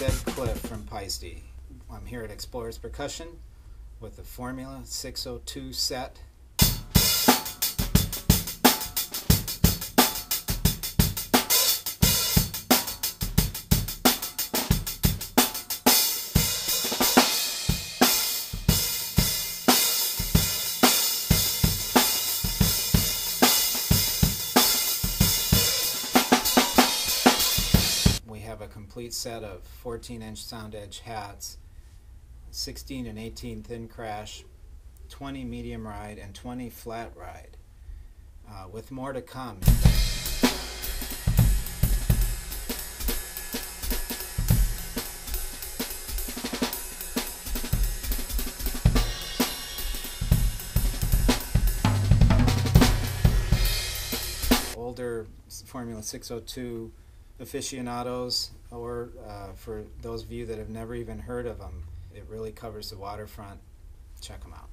is Ed Clift from Paiste. I'm here at Explorers Percussion with the Formula 602 set. Have a complete set of 14 inch sound edge hats, 16 and 18 thin crash, 20 medium ride, and 20 flat ride, uh, with more to come. Older Formula 602 aficionados, or uh, for those of you that have never even heard of them, it really covers the waterfront. Check them out.